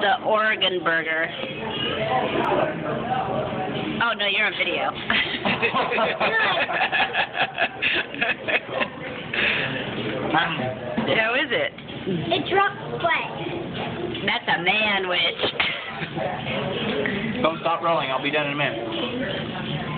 The Oregon burger. Oh no, you're on video. How is it? It dropped wet. That's a man witch. Don't stop rolling. I'll be done in a minute.